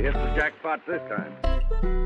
He hit the jackpot this time.